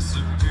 disappear.